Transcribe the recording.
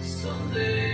Someday.